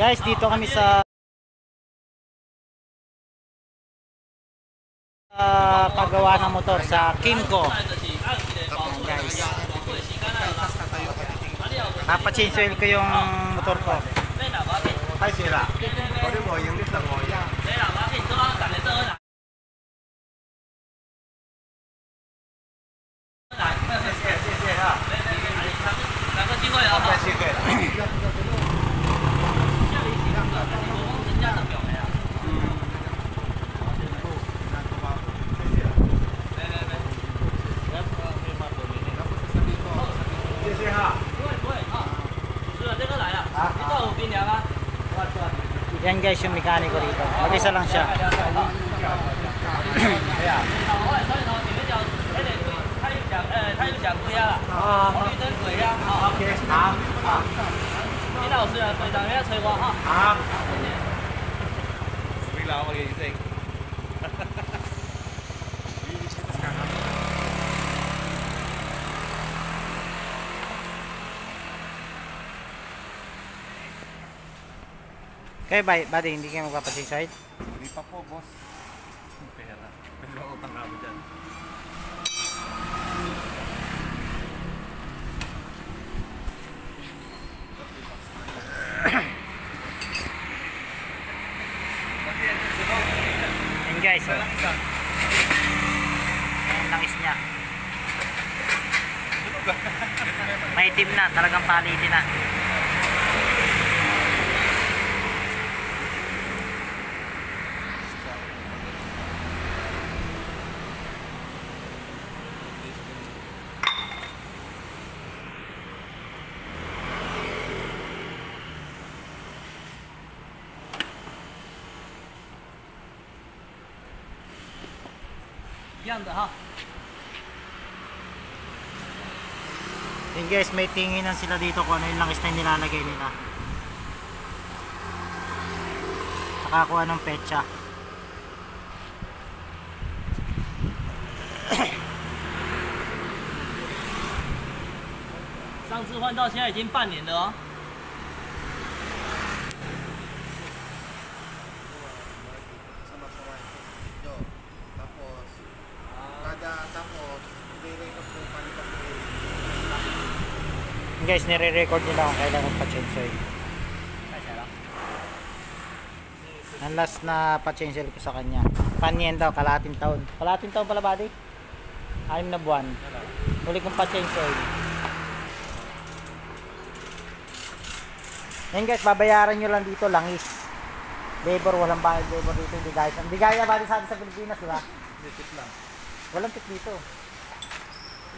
Guys, dito kami sa uh, paggawa ng motor sa Kimco. Guys. Papachange oil ko yung motor ko. Ay, sira. Pwede mo, yung litang mo. Thank you. Yan guys yung mekaniko rito. Mag-isa lang siya. 啊！Eh, ba buddy, hindi kayo magpapasiside? Hindi pa po, boss. Pera. Pero utang kami dyan. Yan guys, oh. Yan langis niya. May itim na, talagang paliti na. Yan guys, may tinginan sila dito kung ano yung langis na yung nilalagay nila. Saka kung anong petsa. 上次换到现在已经半年了哦。 guys, nire-record nila kung kailan magpa-change oil. Ang last na pa-change oil ko sa kanya. Panyen daw, kalating taon. Kalating taon pala, buddy? Anim na buwan. Huli kong pa-change oil. Yan guys, babayaran nyo lang dito, langis. Labor, walang bayad labor dito, hindi guys. Hindi gaya ba sa Pilipinas, di ba? Walang tip dito.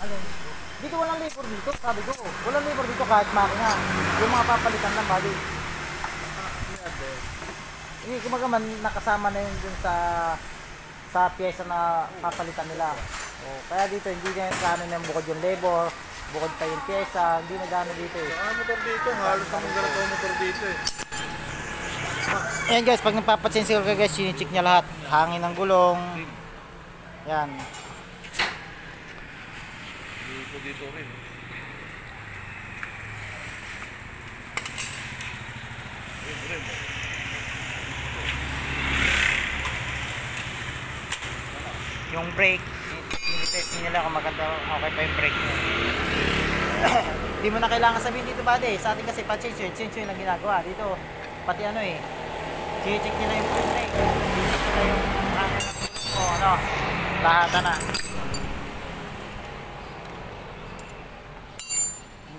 Ano? Dito walang labor dito, sabi ko. Walang labor dito kahit makina. Yung mga papalitan lang, bali. Hindi, kumaga man nakasama na yun dun sa sa pyesa na papalitan nila. O, kaya dito hindi na gano'n yung bukod yung labor, bukod pa yung pyesa, hindi na gano'n dito eh. Ang motor dito, halos ang ganito motor dito eh. Ayan guys, pag nagpapachange ka guys, sinicheck niya lahat. Hangin ng gulong. Yan. Dito dito rin. Yung brake, tinitest nila kung maganda, okay pa yung brake niya. Hindi mo na kailangan sabihin dito ba Sa atin kasi pa-change yun, change yun ang ginagawa. Dito, pati ano eh, sinicheck nila yung brake. Sinicheck nila yung mo, ano, lahat na.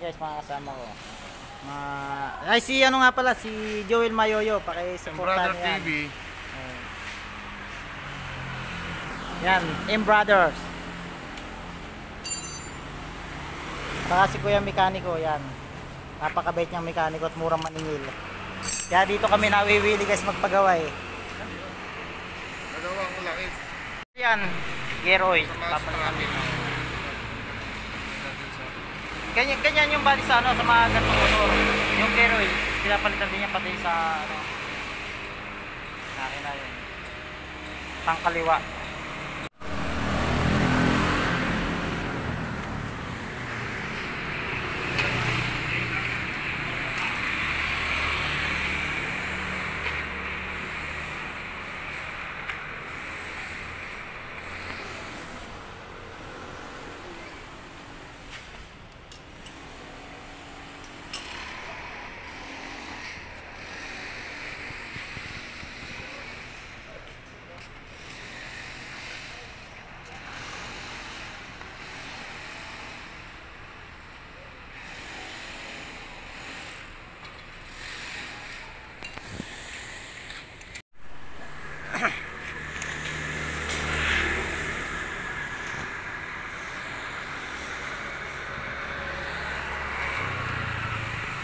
Guys, mga kasama ko. Mga... Ay, si ano nga pala, si Joel Mayoyo, Ang pakisuportahan Brother niya yan. TV, Yan, M Brothers. Saka si Kuya Mekaniko, yan. Napakabait niyang mekaniko at murang maningil. Kaya dito kami nawiwili guys magpagawa eh. Ko lang eh. Yan, gear oil. Marami. Ganyan, ganyan yung bali sa ano, sa mga ganitong motor. Yung gear oil, pinapalitan din niya pati sa ano. Akin na yun. Tangkaliwa.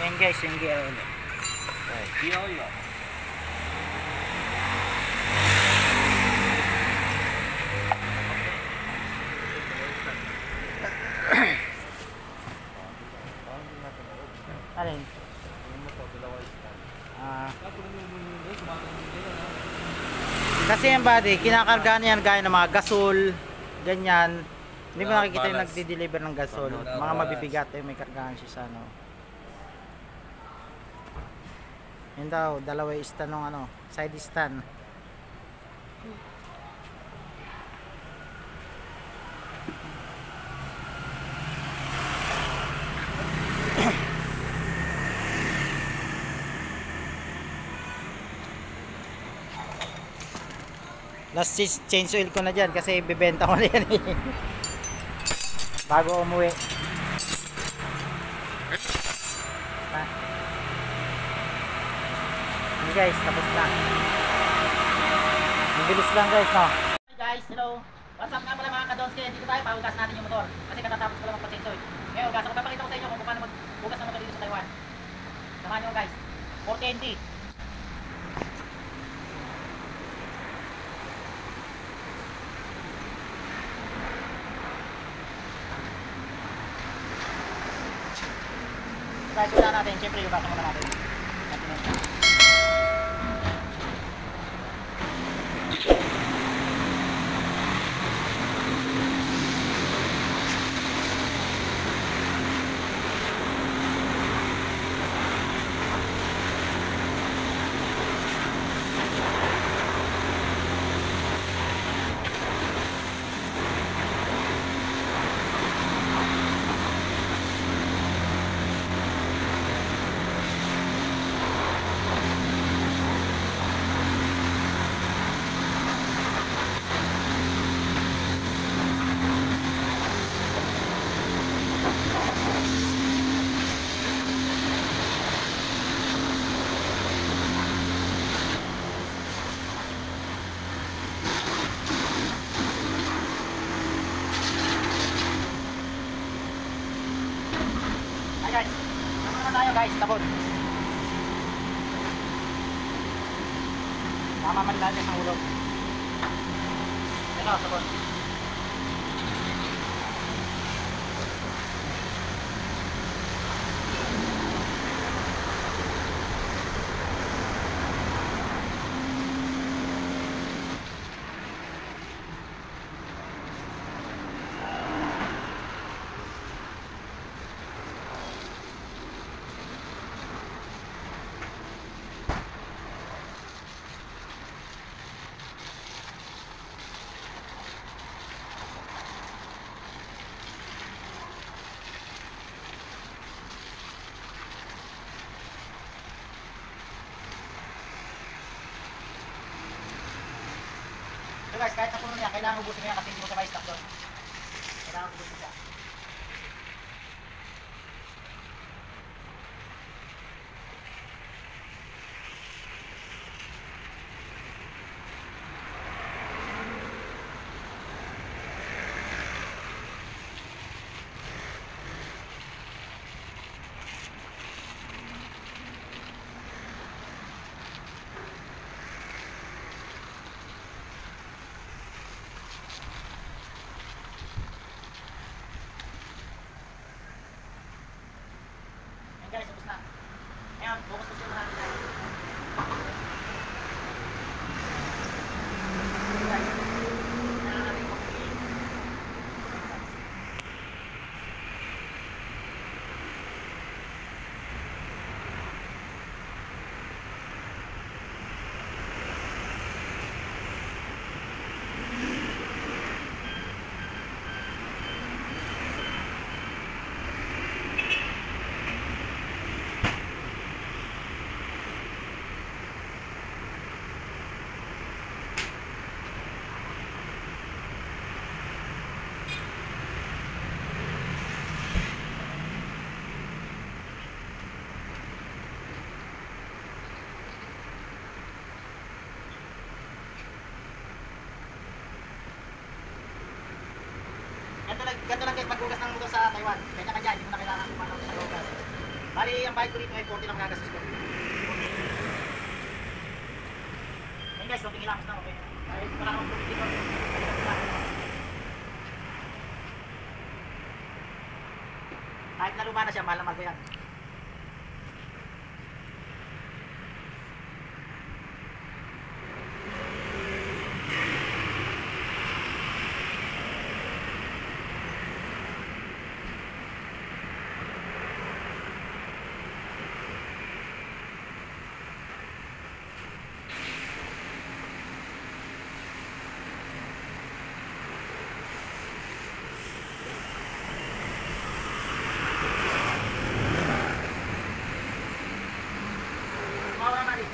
Yan guys, yung gear oil. Alin? Ah. Kasi yung body, kinakarga niyan gaya ng mga gasol, ganyan. Hindi mo nakikita yung nagdi-deliver ng gasol. Mga mabibigat yung may kargahan siya sa ano. Yun daw, dalawa yung ng ano, side stand. Last ch- change oil ko na dyan kasi bibenta ko na yan eh. Bago umuwi. Ha? Hey guys, tapos na. Ang bilis lang guys, no? Hi guys, hello. What's up nga pala mga kadonske? Dito tayo, pahugas natin yung motor. Kasi katatapos ko lang magpa-change oil. Ngayon, gas ako papakita ko sa inyo kung paano maghugas ng motor dito sa Taiwan. Samahan nyo guys. 420. Guys, wala natin. Siyempre, yung muna natin. Natin yun. Hi guys. Ano na tayo guys? Tabot. Tama man natin ang ulo. Ito, tabot. So guys, kahit sa puno niya, kailangan ubusin mo yan kasi hindi mo sabay stock doon. Kailangan ubusin siya. guys, tapos na. Ngayon, focus position natin guys. Guys, kailangan natin mag-clean. Ganito lang, ganito lang guys maghugas ng motor sa Taiwan. Kaya ka dyan, hindi mo na kailangan kumano sa hugas. Bali, ang bayad ko rito ay 40 lang gagastos ko. Ayun guys, konting ilamos na, okay? Ay, wala akong tubig dito. Kahit na luma siya, mahal na mahal ko yan. Mawala na rin.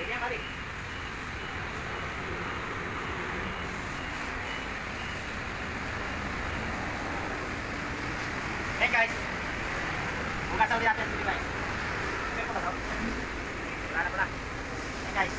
Pwede yan, balik. Hey guys, bukasan ulit natin guys. Okay po ba bro? Wala na pala. Hey guys.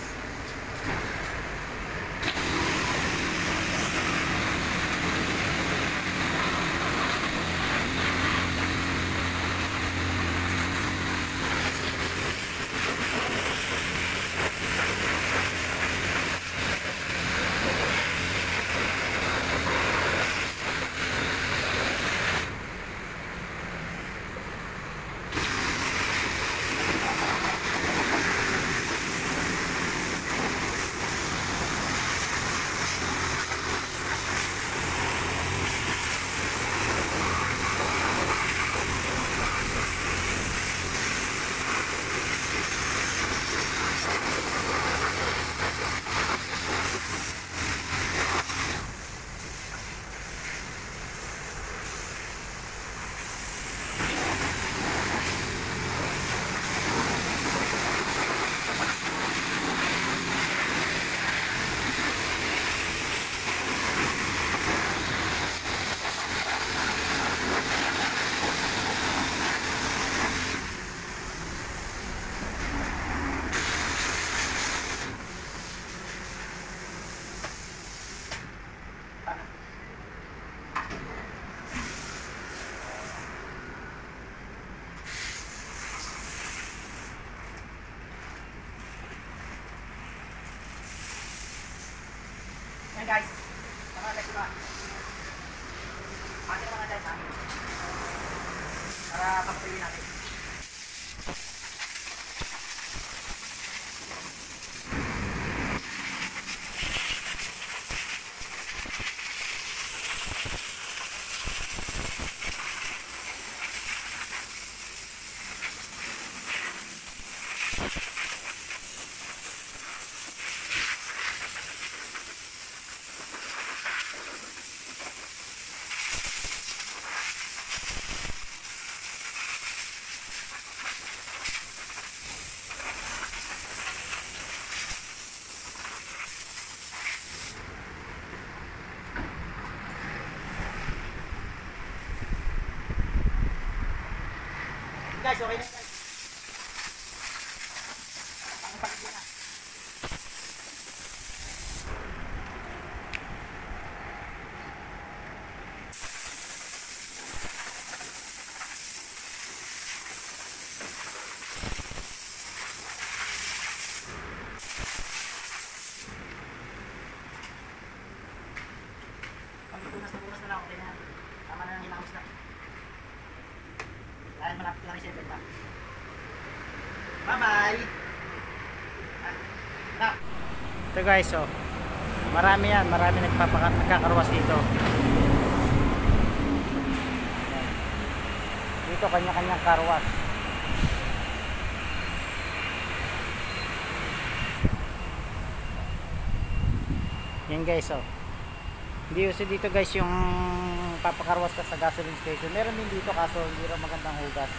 Yan guys. Tama na guys ba? Pati naman guys ha. Para papatuloy natin. Guys, okay na guys. Ang pagkakita na. siya benta. Bye-bye! Ah, na. Ito guys, oh. Marami yan, marami nagpapakat nagkakarwas dito. Dito kanya-kanyang karwas. Yan guys, oh. Hindi uso dito guys yung papakarwas ka sa gasoline station. Meron din dito kaso hindi rin magandang hugas.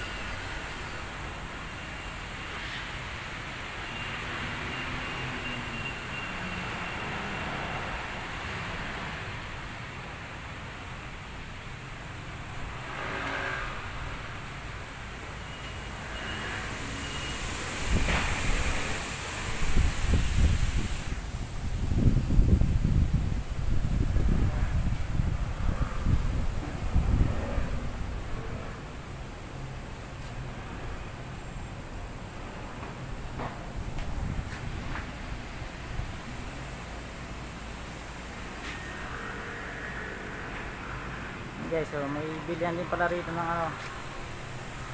Guys so may bilihan din pala rito ng ano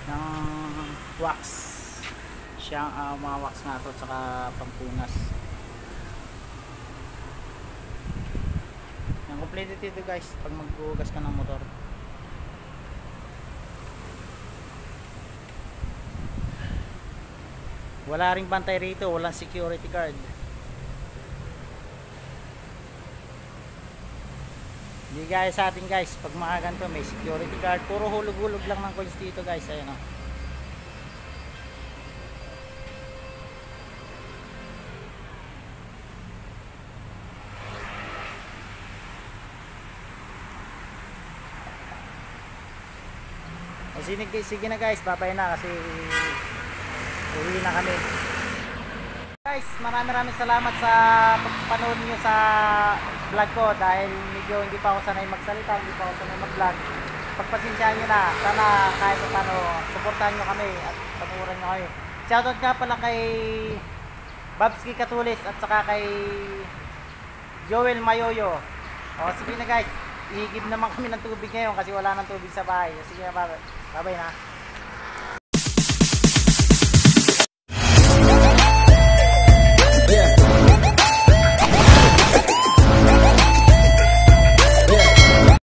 ng wax. Siyang ah, mga wax nga to tsaka pampunas. Yung complete dito guys pag maghugas ka ng motor. Wala ring bantay rito walang security guard Hindi gaya sa atin guys, pag mga ganito may security guard, puro hulog-hulog lang ng coins dito guys, ayun oh. O sige, sige na guys, babay na kasi uwi na kami. Guys, maraming maraming salamat sa pagpanood niyo sa vlog ko dahil medyo hindi pa ako sanay magsalita, hindi pa ako sanay mag-vlog. Pagpasensyahan niyo na, sana kahit pa paano, suportahan niyo kami at panuoran niyo kami. Shoutout nga pala kay Babski Katulis at saka kay Joel Mayoyo. O sige na guys, ihigib naman kami ng tubig ngayon kasi wala nang tubig sa bahay. Sige na, bye bye na.